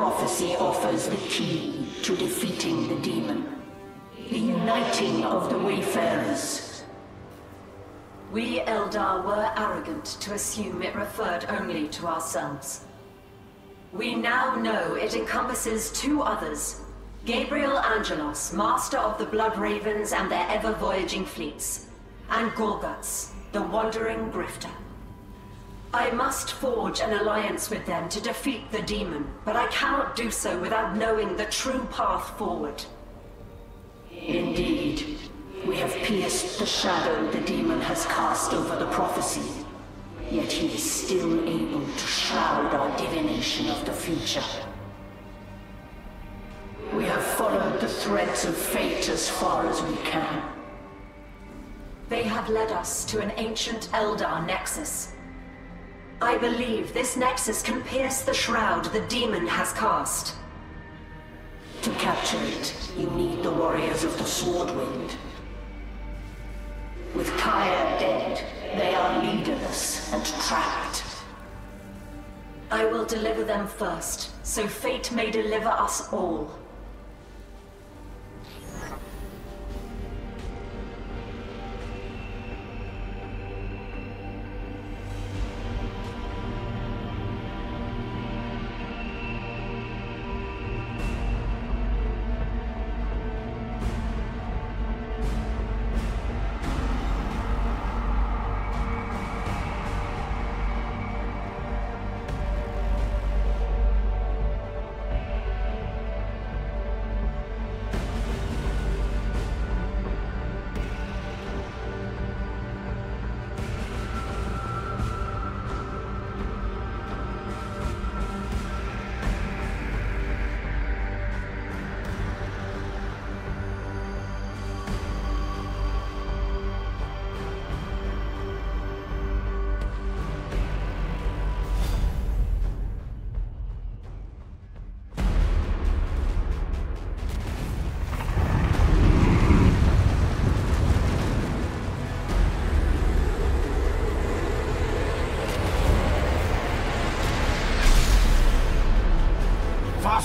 prophecy offers the key to defeating the demon. The uniting of the Wayfarers. We Eldar were arrogant to assume it referred only to ourselves. We now know it encompasses two others. Gabriel Angelos, master of the Blood Ravens and their ever-voyaging fleets. And Gorgutz, the wandering grifter. I must forge an alliance with them to defeat the demon, but I cannot do so without knowing the true path forward. Indeed. We have pierced the shadow the demon has cast over the prophecy. Yet he is still able to shroud our divination of the future. We have followed the threads of fate as far as we can. They have led us to an ancient Eldar nexus. I believe this nexus can pierce the shroud the demon has cast. To capture it, you need the warriors of the Swordwind. With Kaya dead, they are leaderless and trapped. I will deliver them first, so fate may deliver us all.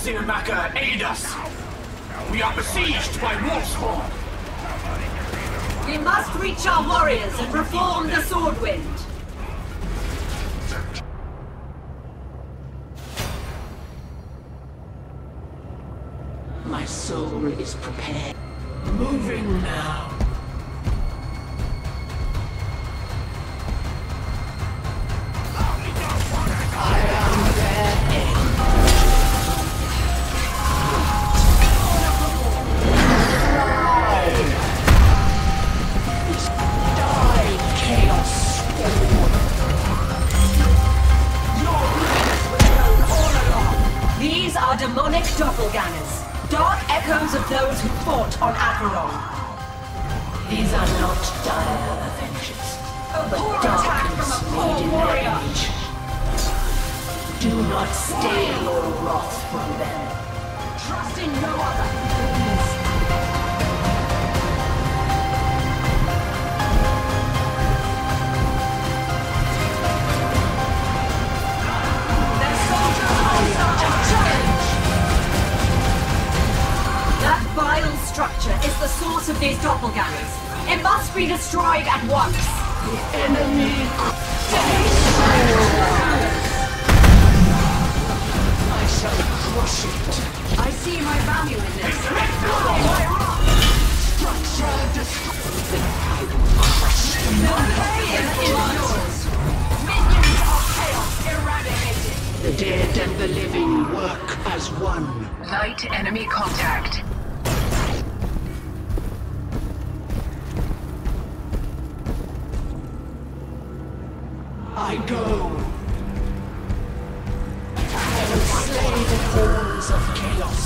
Farseer aid us! We are besieged by Wolfspawn! We must reach our warriors and reform the Swordwind! Structure is the source of these doppelgangers. It must be destroyed at once! Enemy I shall crush it. I see my value in this. Structure destroyed. The pain is yours! Minions of chaos eradicated! The dead and the living work as one. Light enemy contact. I go. I will slay the horns of chaos.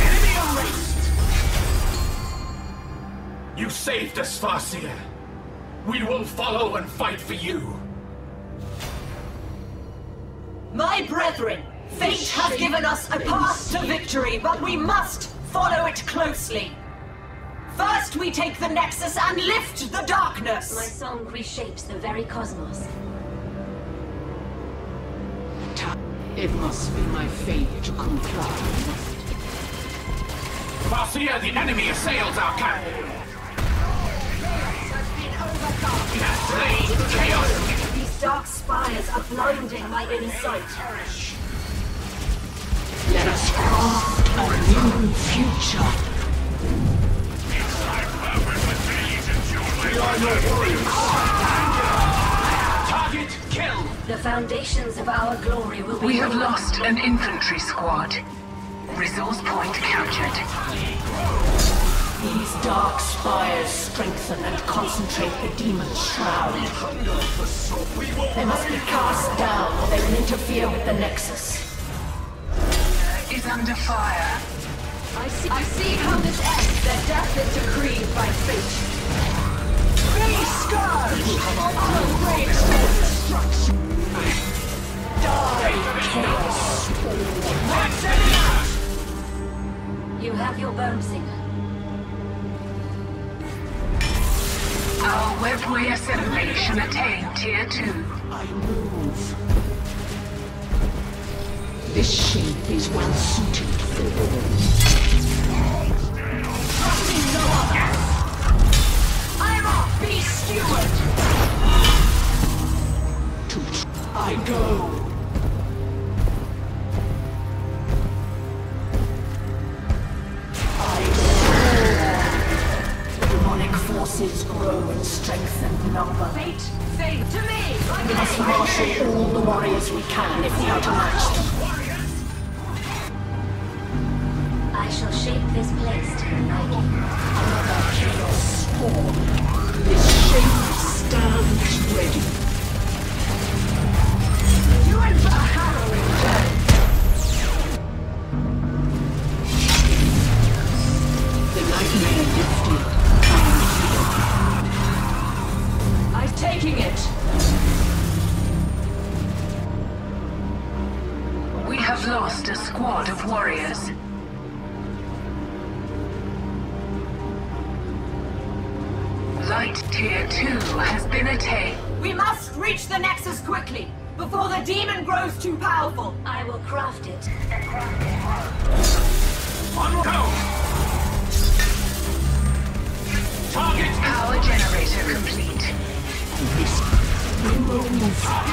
Enemy erased! You saved us, Farseer. We will follow and fight for you. My brethren, fate has given us a path to victory, but we must follow it closely. First, we take the Nexus and lift the darkness. My song reshapes the very cosmos. It must be my fate to comply. Farseer, the enemy assails our camp. We have slain chaos. These dark spires are blinding my inner insight. Let us craft a new future. Target kill. The foundations of our glory will be... We have lost an infantry squad. Resource point captured. These dark spires strengthen and concentrate the demon's shroud. They must be cast down or they will interfere with the Nexus. Is under fire. I see, I see how this ends. Their death is decreed by fate. Be scourged! Our great destruction! Die, chaos! You have your Bonesinger. Our webway assembly should attain tier 2. I move. This shape is well suited for all. I'm off! Be steward! To I go. I soar. Demonic forces grow in strength and number. Fate, fate to me! Like We must marshal all the warriors we can if we are to match them. I shall shape this place to like it. Another chaos spawn. Lost a squad of warriors. 2 has been attained. We must reach the Nexus quickly, before the demon grows too powerful. I will craft it. On go. Target Power generator complete. Go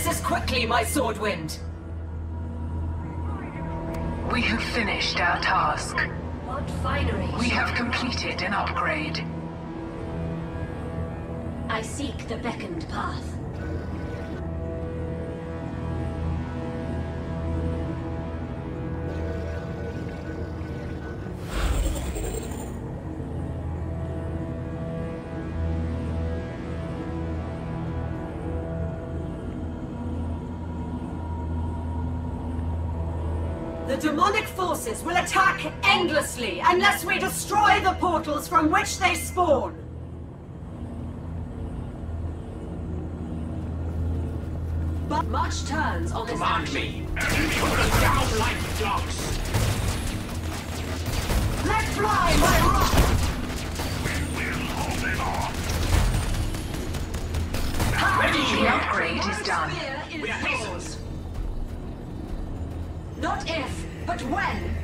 We must reach the Nexus quickly, my Swordwind! We have finished our task. What finery? We have completed an upgrade. I seek the beckoned path. Forces will attack endlessly unless we destroy the portals from which they spawn. But much turns on this Command me. Put us down like dogs. Let fly, my rock! The upgrade is done. Spear We are is yours. hastened. Not if, but when.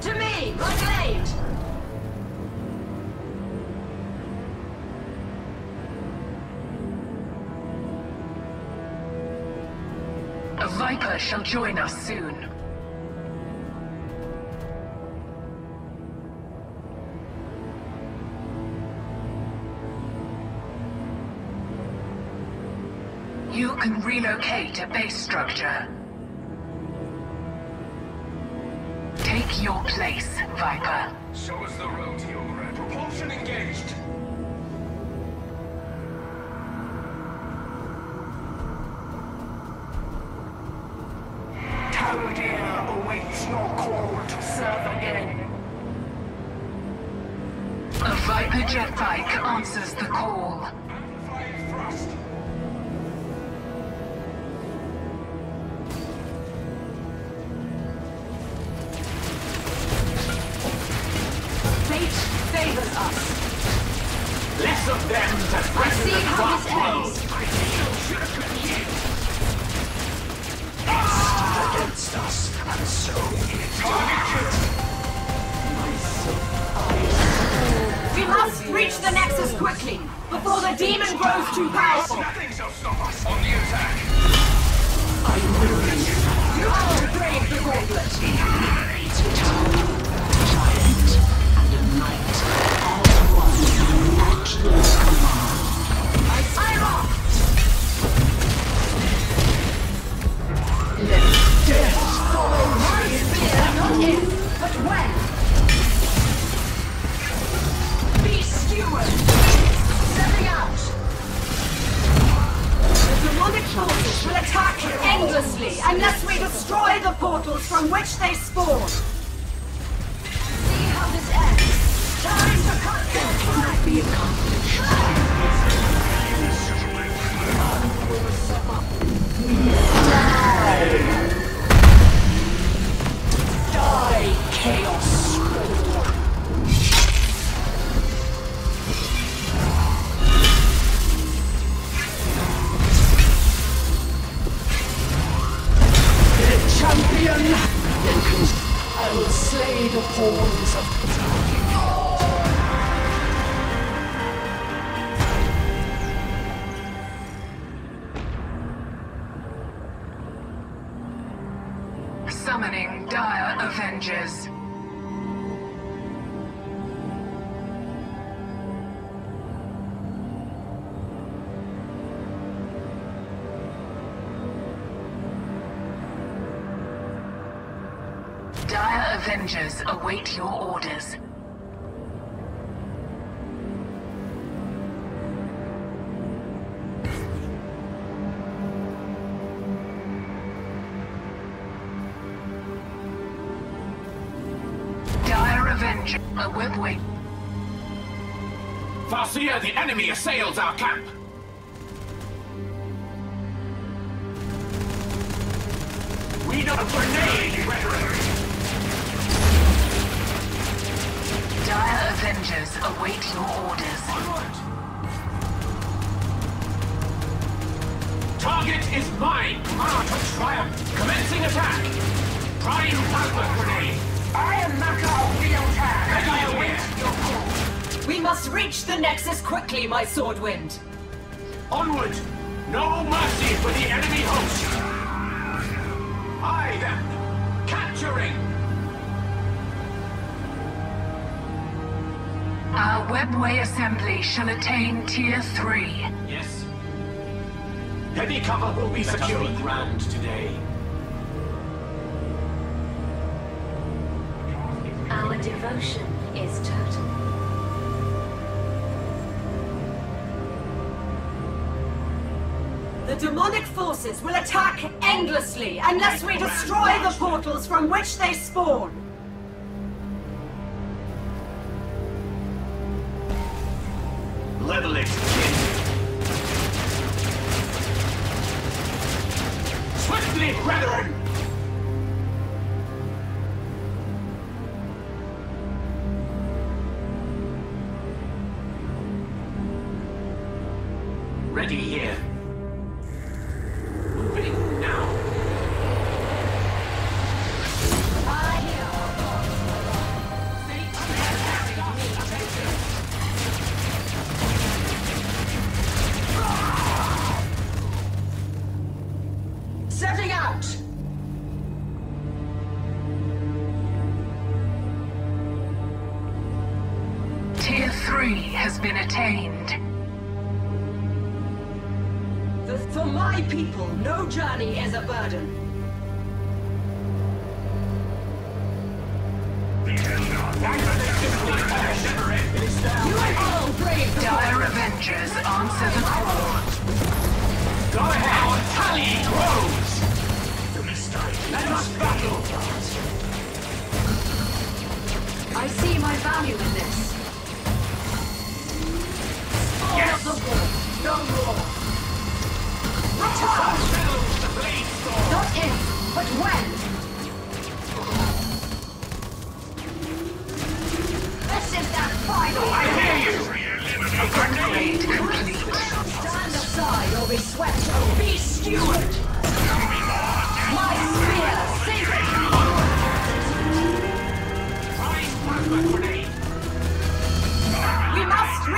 To me, my blade! A Viper shall join us soon. Relocate a base structure. Take your place, Viper. Show us the road grave. Propulsion engaged. The pawns of enemy assails our camp. We a grenade, brethren. Dire Avengers await your orders. Onward. Target is mine. March of triumph. Commencing attack. Prime plasma grenade. Iron Maka will attack. Ready await your call. We must reach the Nexus quickly, my Swordwind. Onward. No mercy for the enemy host! Aye then! Capturing! Our webway assembly shall attain Tier 3. Yes. Heavy cover will be secured. ground today. Our devotion The demonic forces will attack endlessly unless we destroy the portals from which they spawn.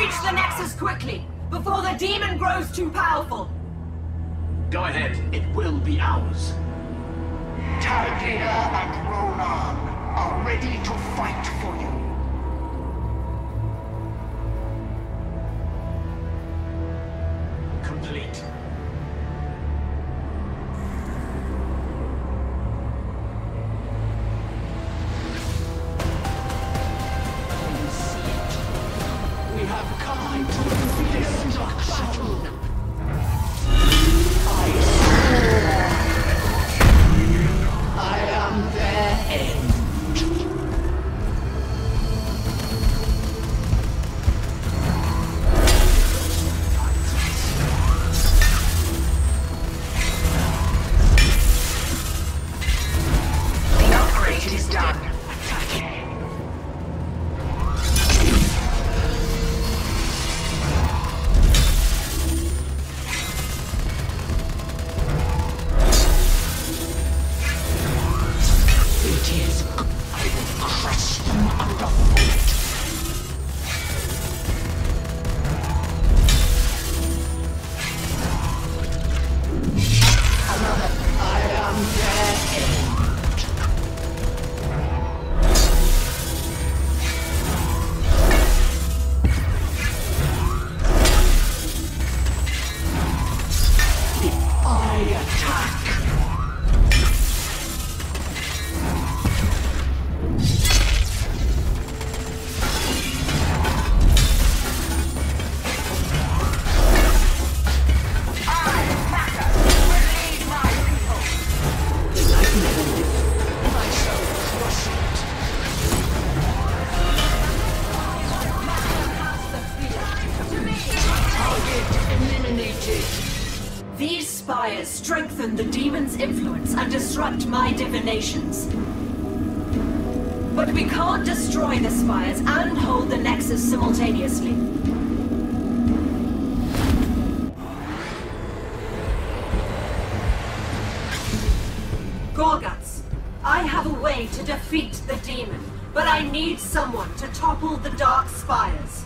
Reach the Nexus quickly, before the demon grows too powerful. Go ahead, it will be ours. Targator and Ronan are ready to fight for you. Strengthen the demon's influence and disrupt my divinations. But we can't destroy the spires and hold the Nexus simultaneously. Gorgutz, I have a way to defeat the demon, but I need someone to topple the Dark Spires.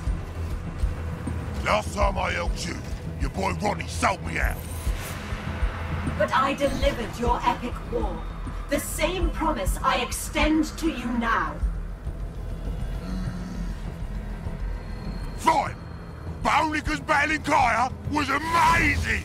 Last time I helped you, your boy Ronnie sold me out that I delivered your epic war, the same promise I extend to you now. Fine! But only because battling Kaya was amazing!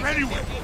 from anywhere!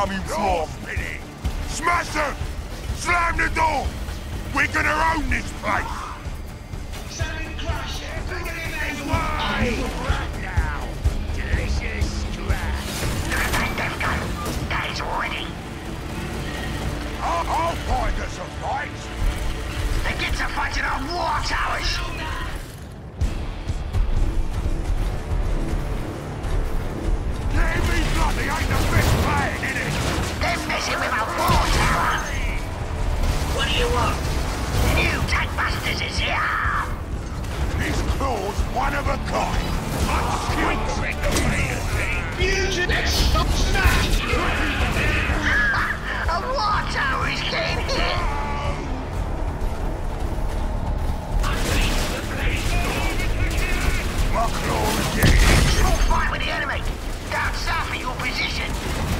Coming from. Smash them! Slam the door! We're gonna own this place! Seven crush! Bring in, Angle! Now! Delicious scrap! That is ready. I'll, I'll find us a fight! They get to fighting our war towers. They're messing with war tower. What do you want? New tank busters is here. This claw's one of a kind. Fusion! Let's stop smash! A war tower is getting hit. My claw's getting Full fight with the enemy. Down south of your position.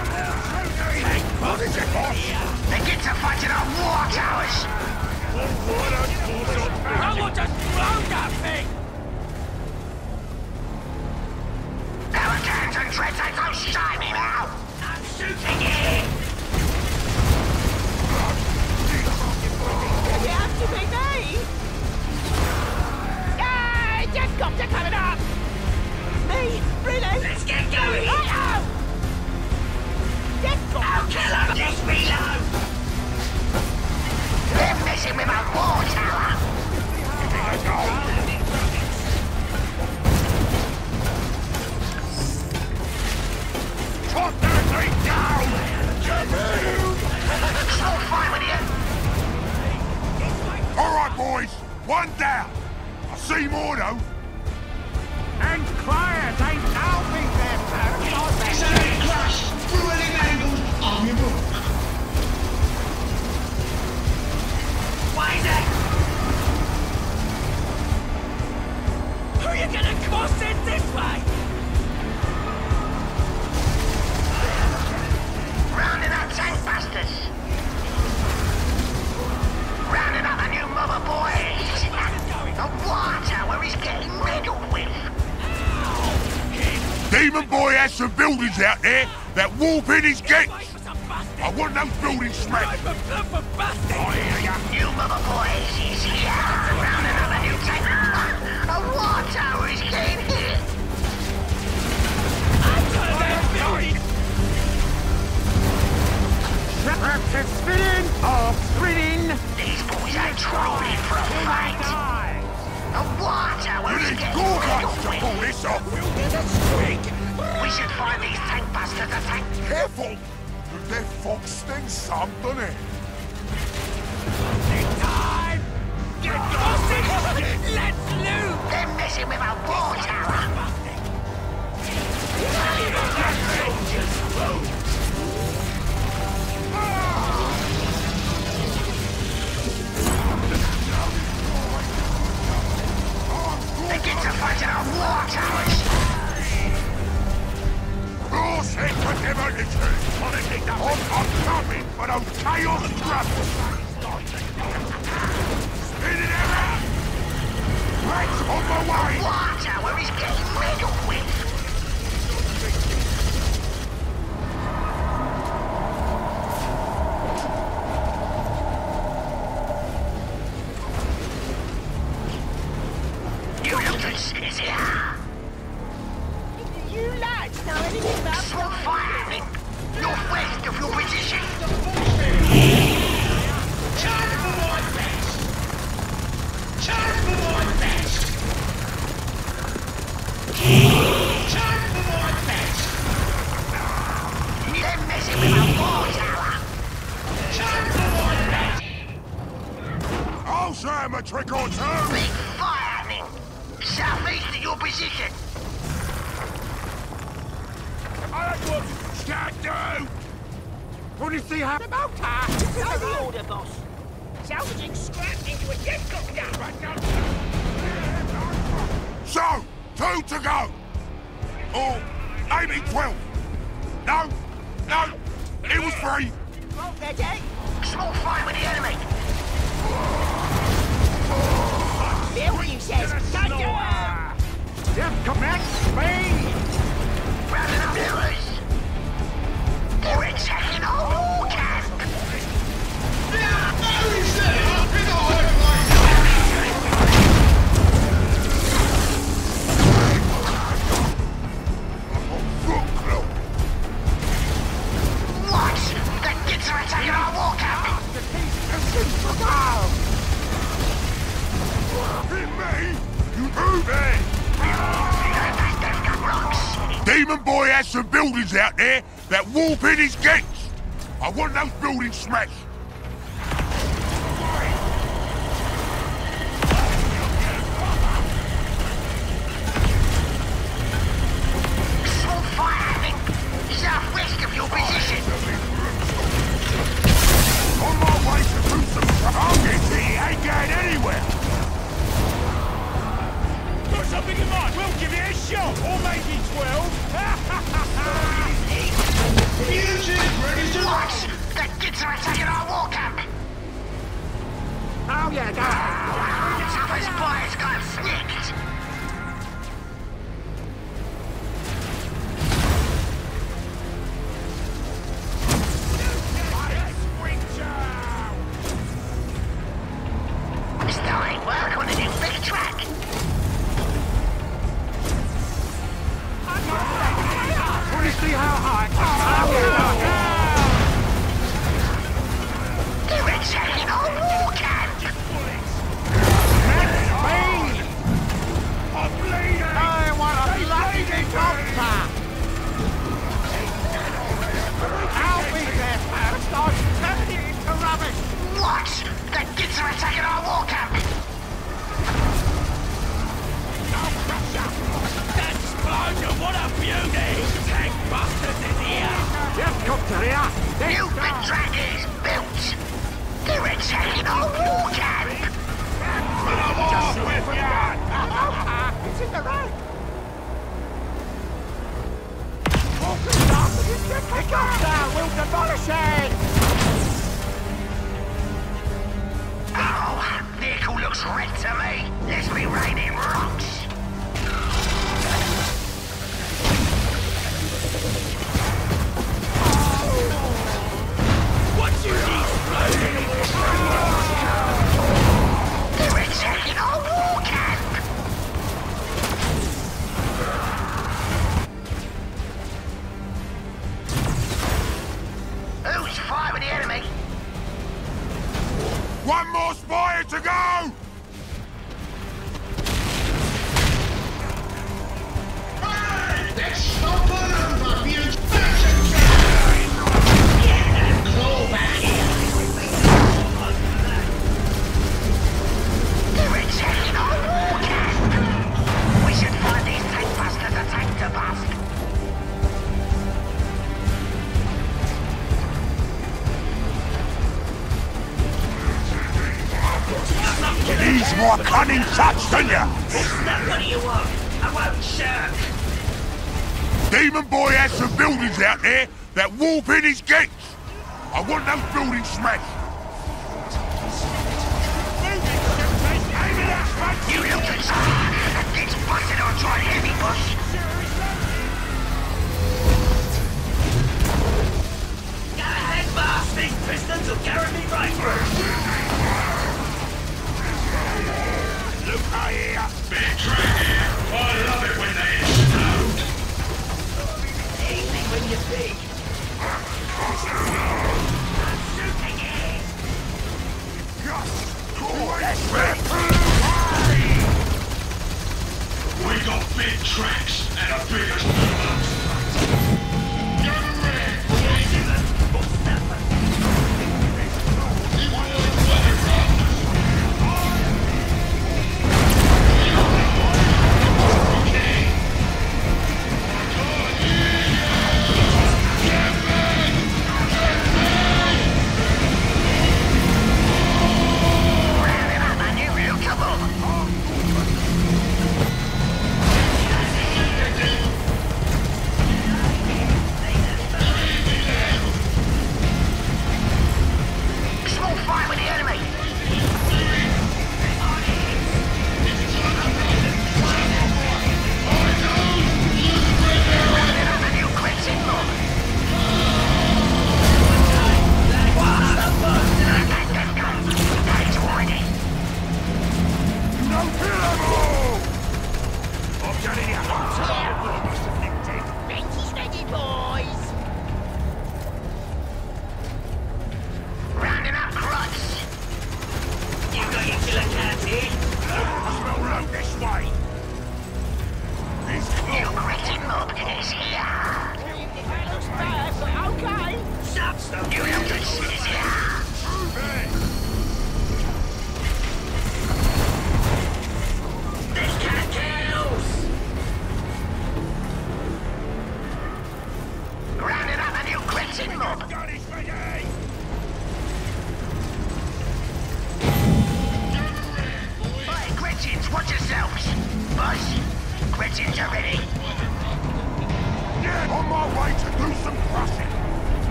What is it, boss? They get to fighting our war towers. I want to explode that thing! Hurricanes and dreads ain't no shiny now. I'm shooting it. You have to be me! Yay! Jetcopter coming up! Me? Really? Let's get going. Kill them. Just reload. Demolition! I'm, I'm coming for those chaos troubles! Spin it out! Let's on the! War tower is getting riddled with. Demon Boy has some buildings out there that warp in his gates. I want those buildings smashed. keep it alive. We'll give it a shot. Or maybe 12. Music ready to action. The kids are attacking our war camp. Oh, yeah, guys. Zapper's boys got sneaked. Open his gate!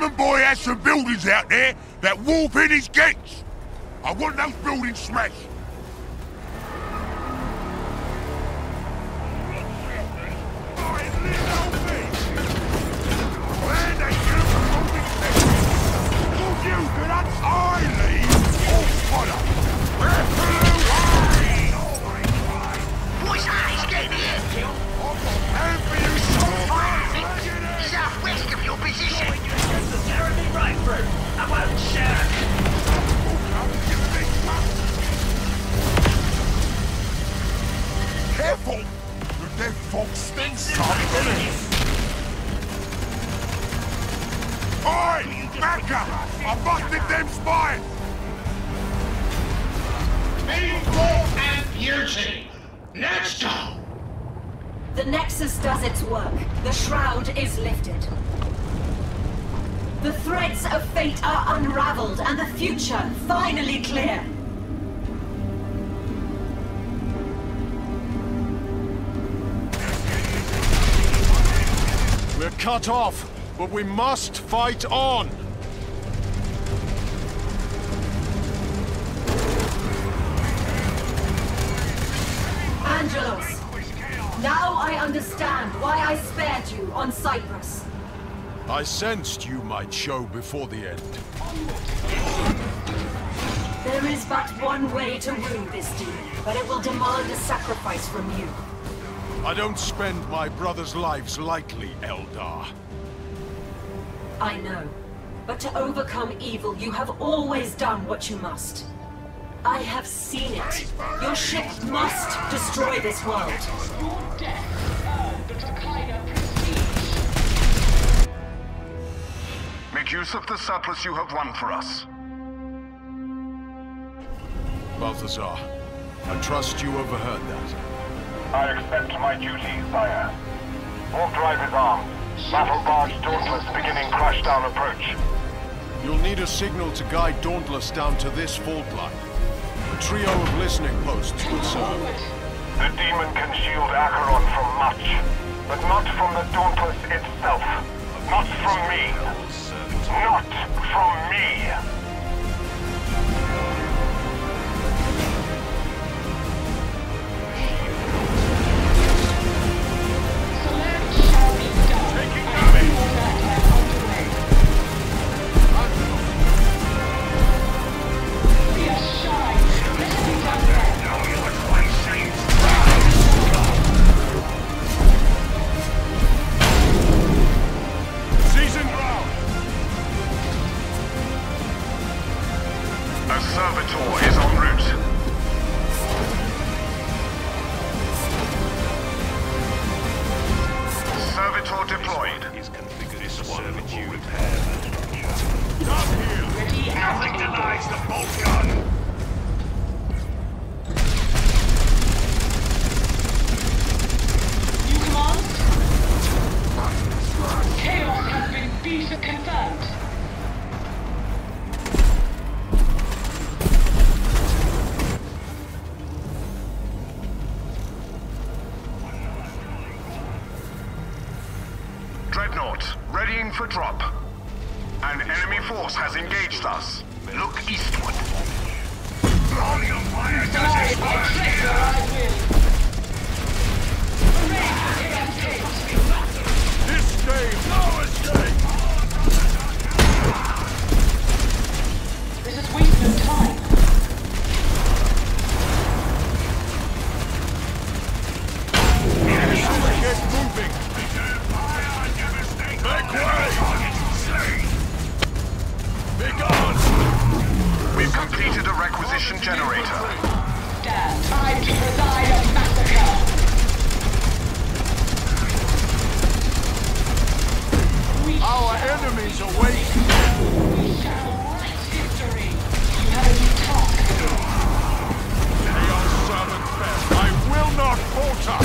Demon Boy has some buildings out there that warp in his gates. I want those buildings smashed. We must fight on! Angelos, now I understand why I spared you on Cyprus. I sensed you might show before the end. There is but one way to woo this demon, but it will demand a sacrifice from you. I don't spend my brothers' lives lightly, Eldar. I know. But to overcome evil, you have always done what you must. I have seen it. Your ship must destroy this world. Make use of the surplus you have won for us. Balthazar, I trust you overheard that. I expect my duty, sire. Warp drive is armed. Battle barge Dauntless beginning crashdown approach. You'll need a signal to guide Dauntless down to this fault line. A trio of listening posts would serve. The demon can shield Acheron from much, but not from the Dauntless itself. Not from me. Not from me. Transport, readying for drop. An enemy force has engaged us. Look eastward. This day, no escape! This is wasting of time. Get moving! Completed a requisition generator. Time to preside a massacre. Our enemies await! We shall write history. You have a new task. Our servant best. I will not falter!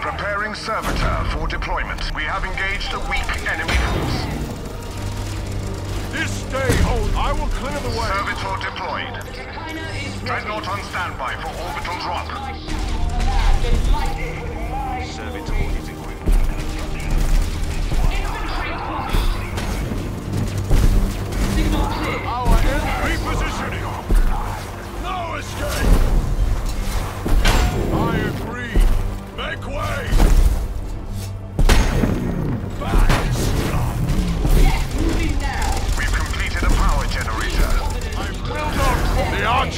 Preparing servitor for deployment. We have engaged a weak enemy force. This day, hold. I will clear the way. Servitor deployed. China is ready. Dreadnought on standby for orbital drop. I shall land and light it with my Servitor is equipped. infantry push. Signal clear. Our enemy repositioning! No escape! I agree. Make way!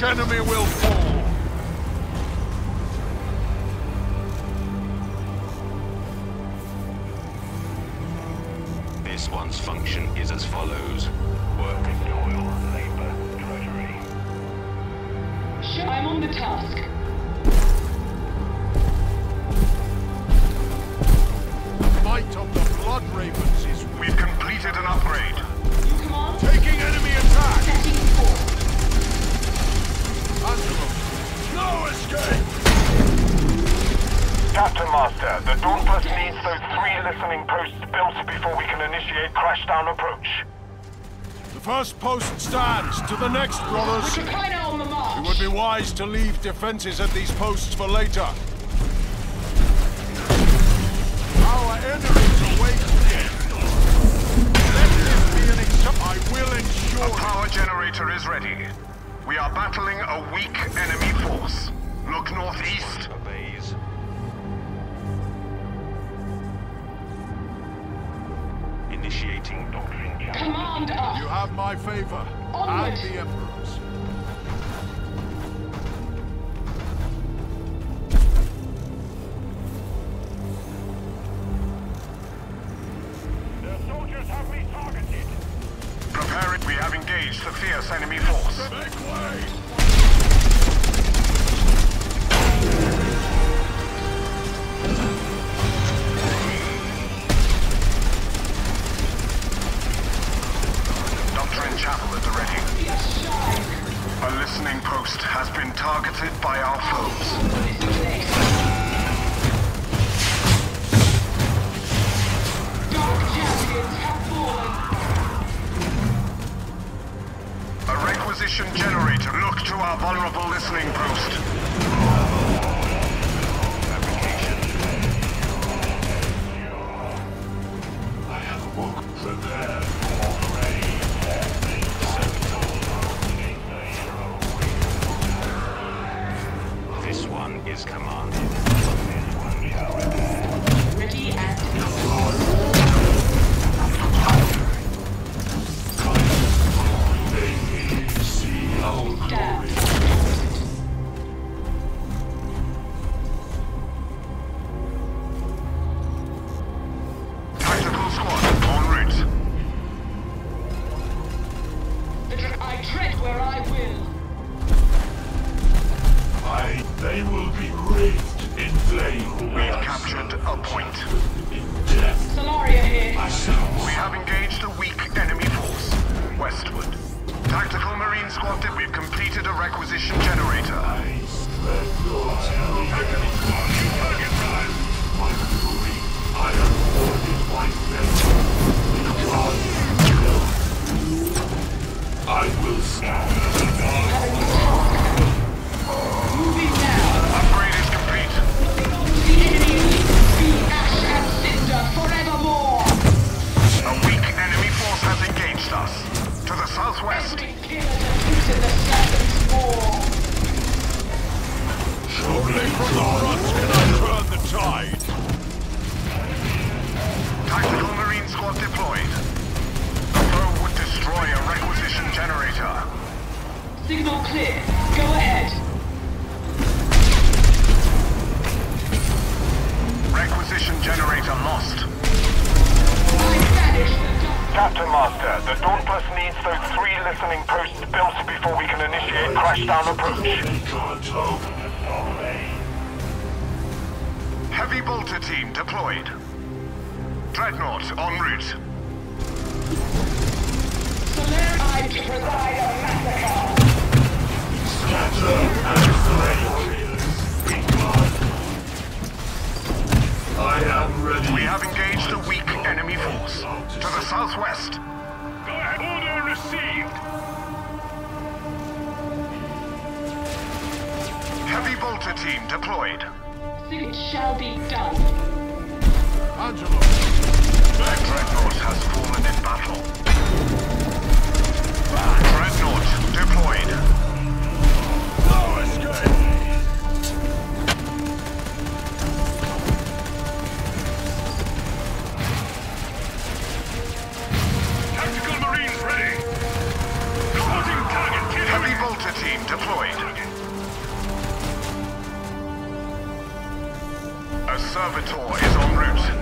Not! Enemy will fall! This one's function is as follows. Working toil, labor, treasury. Sh- I'm on the task. The might of the Blood Ravens is We've completed an upgrade. You command? taking enemy attack! Setting forth. No escape! Captain Master, the Dauntless needs those three listening posts built before we can initiate crashdown approach. The first post stands. To the next, brothers! With China on the march. It would be wise to leave defenses at these posts for later. Our enemies await Let this be an example. I will ensure... A ensure power generator is ready. We are battling a weak enemy force. Look northeast. Obeys. Initiating doctrine check. Command us. you have my favor. Onward. And the Emperor's. Dreadnought en route. I provide a massacre. Scatter and flame. I am ready. We have engaged a weak enemy force. To the southwest. Order received. Heavy bolter team deployed. It shall be done. The Dreadnought has fallen in battle. Dreadnought deployed. No escape. Tactical Marines ready. Heavy team deployed. A servitor is en route.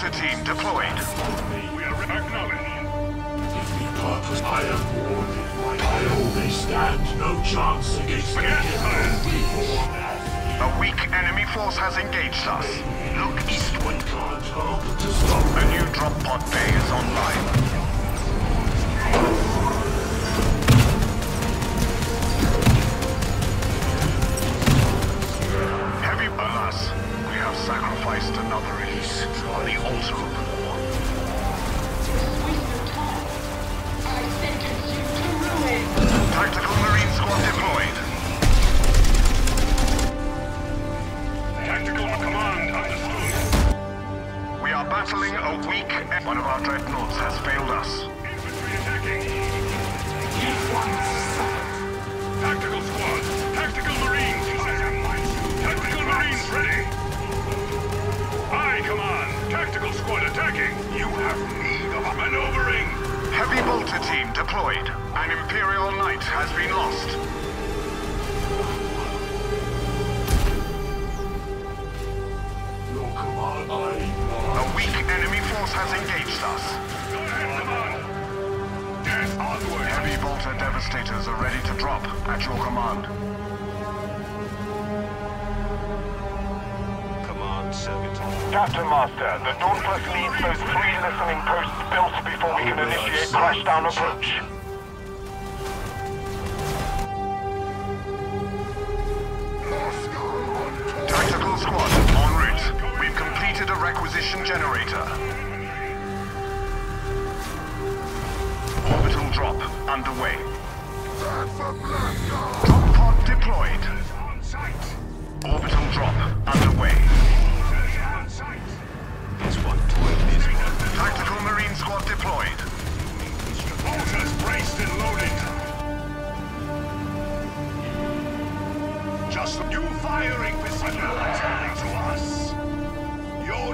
Heavy team deployed. We are acknowledged. Give me purpose. I am warned. I only stand no chance against the Forget devil fire. before. A weak enemy force has engaged us. Look eastward. To stop A new drop pod bay is online.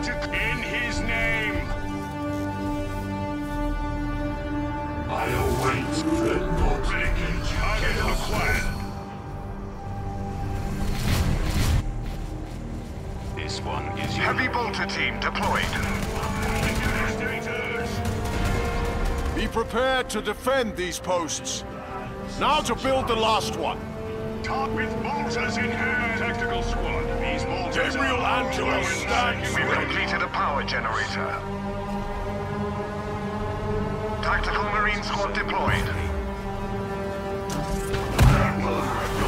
To in his name. I await dreadnought engaging Target chaos. acquired. This one is your Heavy bolter team deployed. Be prepared to defend these posts. Now to build the last one. Top with bolters in hand. Tactical squad. Gabriel Angelo stands We've completed a power generator. Tactical Marine Squad deployed.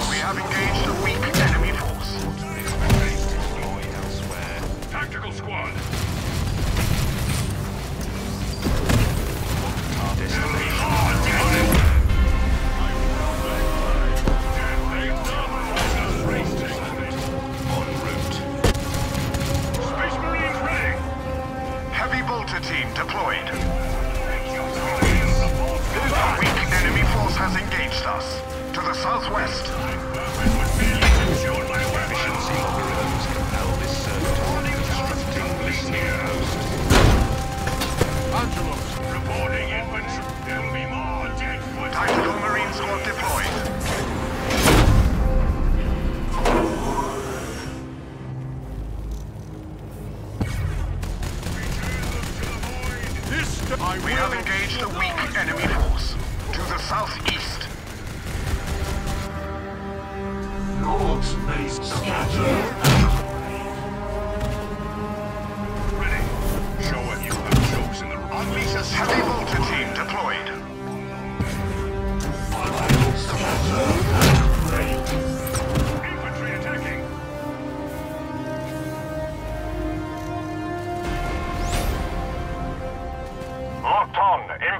We have engaged a weak enemy force. Tactical Squad! Destination. destroyed. A weak enemy force has engaged us. To the southwest.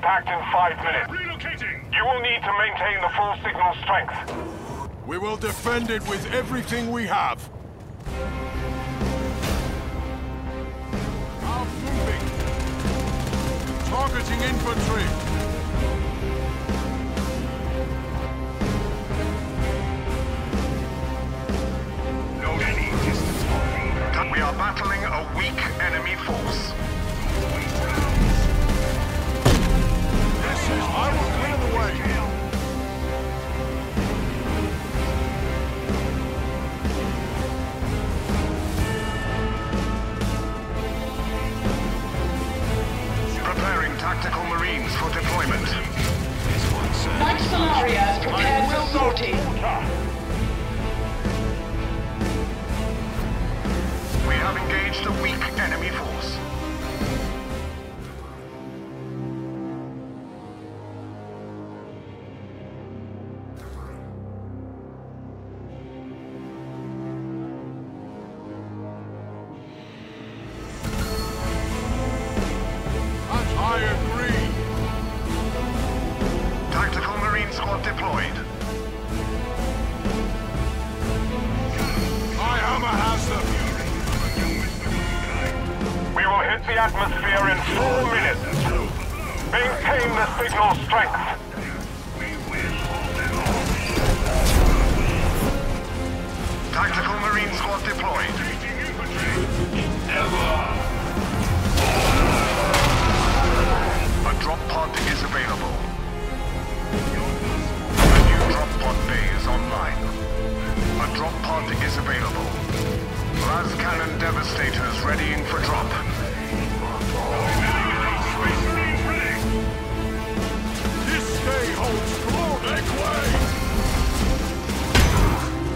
On. Impact in five minutes. Relocating. You will need to maintain the full signal strength. We will defend it with everything we have. are moving. Targeting infantry. No any distance on. We are battling a weak enemy force. This. I will clear the way. Preparing tactical marines for deployment. Knight Solaria is prepared for sortie. We have engaged a weak enemy force. Pod is available. Lascannon devastators readying for drop. This day holds strong. Make way.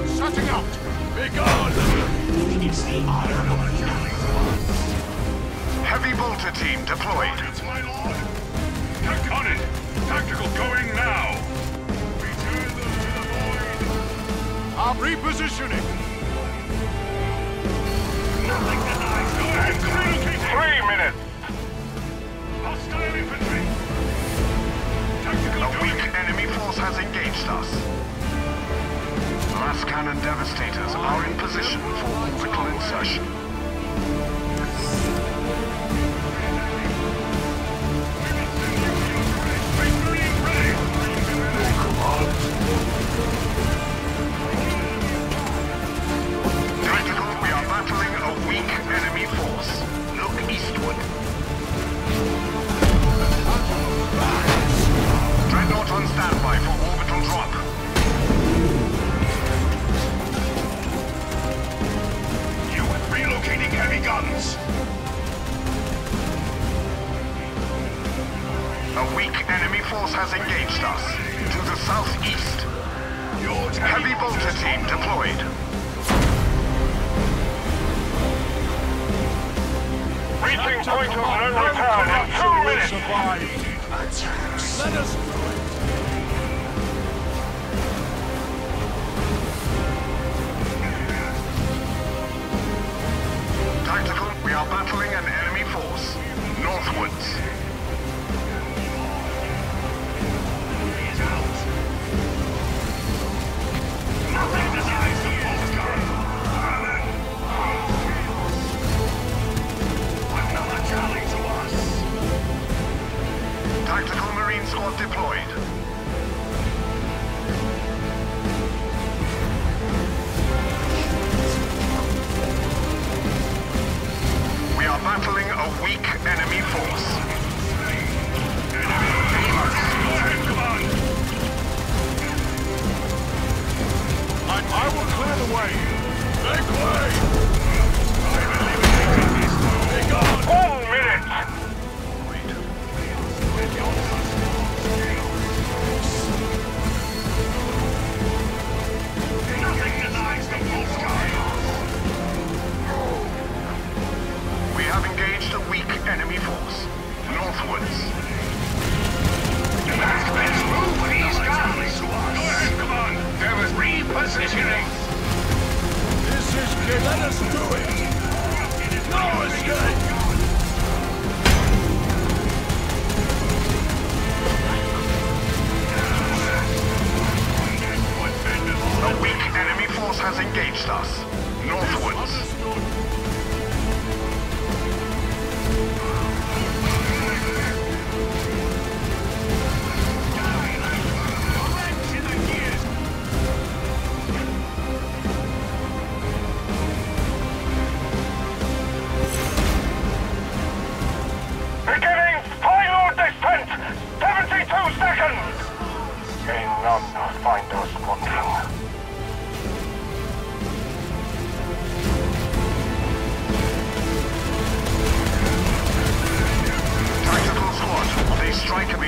Setting out. Begone. It's the iron of Heavy bolter team deployed. It's my lord. Tact on it. Tactical going now. I'm repositioning. Nothing denies. Go ahead. Relocate. Three minutes. Hostile infantry. Tactical A weak enemy force has engaged us. Lascannon devastators are in position for orbital insertion. Force has engaged us. To the southeast. Heavy bolter team deployed. Reaching point of no return in two minutes. Let us do it. Tactical, we are battling an enemy force. Northwards.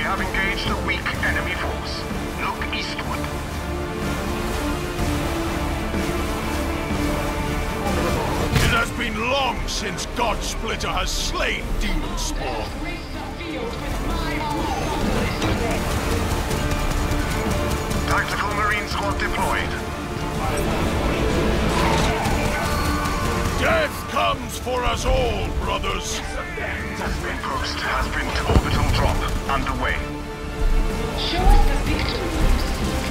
Have engaged a weak enemy force. Look eastward. It has been long since God Splitter has slain Demon Spawn. Tactical Marine squad deployed. Death comes for us all, brothers. Post has been to orbital drop. Underway. Show us the victory.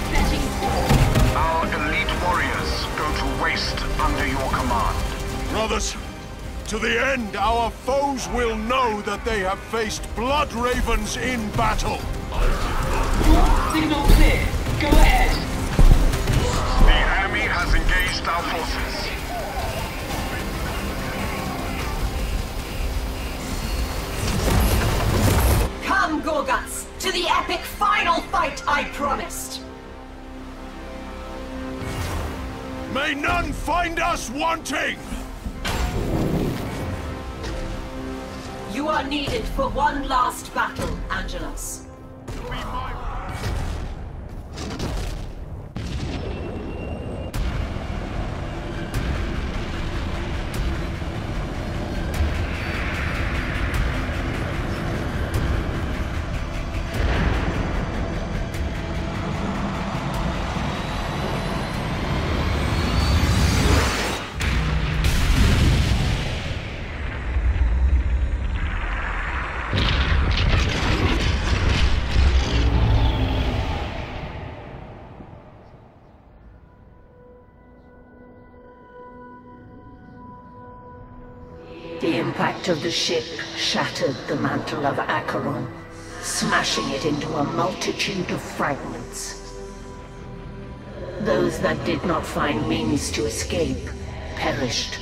Setting course. Our elite warriors go to waste under your command. Brothers, to the end, our foes will know that they have faced Blood Ravens in battle. Signal clear. Go ahead. The enemy has engaged our forces. Come, Gorgutz, to the epic final fight I promised! May none find us wanting! You are needed for one last battle, Angelos. The impact of the ship shattered the mantle of Acheron, smashing it into a multitude of fragments. Those that did not find means to escape perished.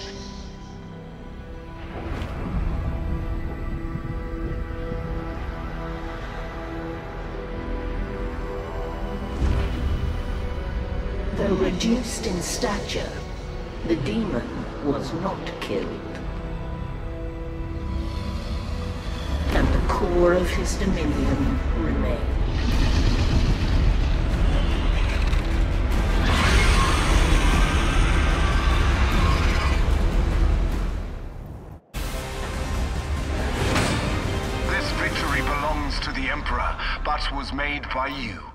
Though reduced in stature, the demon was not killed. Core of his dominion. This victory belongs to the Emperor, but was made by you.